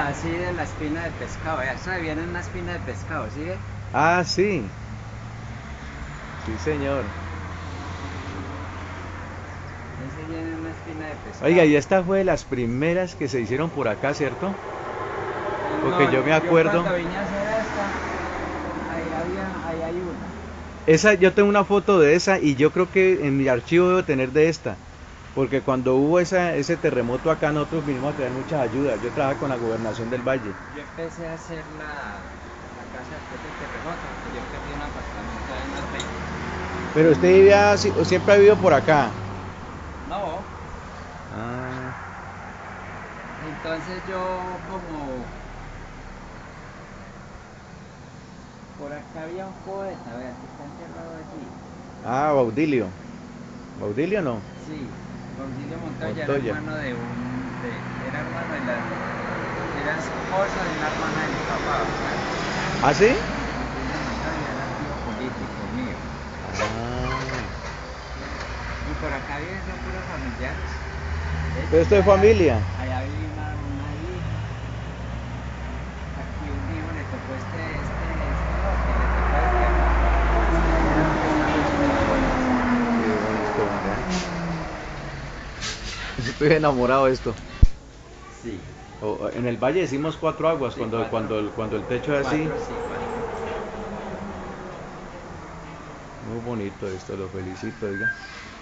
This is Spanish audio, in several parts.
la así de la espina de pescado. Vea, eso viene una espina de pescado, ¿sí? Ah, sí. Sí, señor. Ese viene una espina de pescado. Oiga, y esta fue de las primeras que se hicieron por acá, ¿cierto? porque yo me acuerdo- cuando vine a hacer esta, ahí, había, ahí hay una. Esa, yo tengo una foto de esa y yo creo que en mi archivo debo tener de esta. Porque cuando hubo esa, ese terremoto acá nosotros vinimos a traer muchas ayudas. Yo trabajaba con la gobernación del Valle. Yo empecé a hacer la, la casa después del terremoto, porque yo perdí un apartamento en 20. Pero usted vivía, siempre ha vivido por acá. No, Ah, entonces yo como... Por acá había un poeta, vea, que está enterrado allí. ah, Baudilio. ¿Baudilio no? Sí, Baudilio Montoya, Montoya. era hermano de un... De, era hermano de la... Era esposo de una hermana de mi papá, ¿sabes? ¿Ah, sí? Baudilio Montoya era tío político mío. Ah. Y por acá viven son puros familiares. Pero esto es familia. Allá vive una, una hija. Aquí un hijo le tocó este, este, este lote, le tocó el tema. Qué bonito, ¿verdad? Estoy enamorado de esto. Sí. O- en el valle decimos cuatro aguas Sí, cuando, cuatro. cuando, el, cuando el techo es así. Cuatro, sí, cuatro. Muy bonito esto, lo felicito, oiga.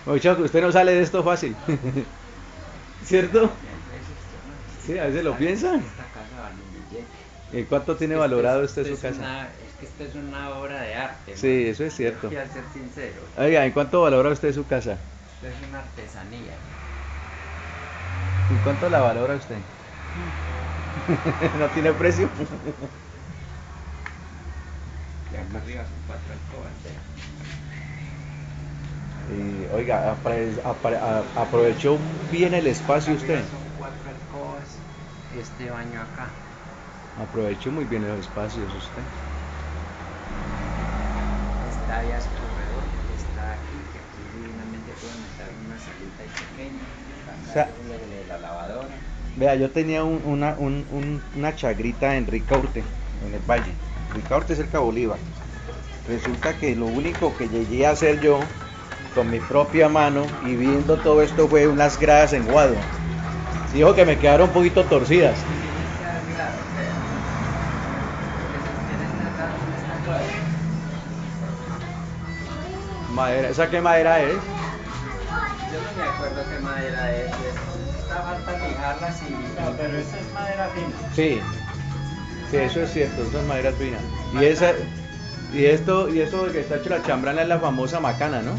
Oiga, usted no sale de esto fácil. ¿Cierto? Sí, a veces lo piensa. Esta casa vale un billete. ¿En cuánto tiene valorado usted su es casa? una- es que esto es una obra de arte. Sí, ¿no? eso es cierto. Ser sincero. Oiga, ¿en cuánto valora usted su casa? Esto es una artesanía. ¿En cuánto la valora usted? no tiene precio. Y acá arriba son cuatro alcobas. vea. Y, oiga, apre- apre- a- aprovechó bien el espacio usted. Son cuatro alcobas. Este baño acá. Aprovechó muy bien los espacios usted. Está ahí a su corredor, que está aquí, que aquí divinamente pueden estar una salita ahí pequeña. Acá O sea- de la lavadora. Vea, yo tenía un- una, un- un- una chagrita en Ricaurte, en el valle. Ricaurte es el Cabo Bolívar. Resulta que lo único que llegué a hacer yo con mi propia mano y viendo todo esto fue unas gradas en Guado. Dijo que me quedaron un poquito torcidas. Madera, ¿esa qué madera es? Yo no me acuerdo qué madera es. Está falta fijarlas y. No, pero esa es madera fina. Sí. Sí, eso es cierto, esa es madera fina. Y esa y esto y esto que está hecho la chambrana es la famosa macana, ¿no?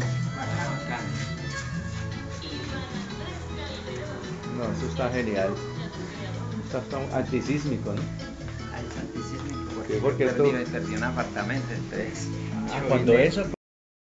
No, eso está genial. Está, está antisísmico, ¿no? Ay, santísimo. Sí, porque perdí, esto- me perdí un apartamento, entonces. Ah, yo cuando eso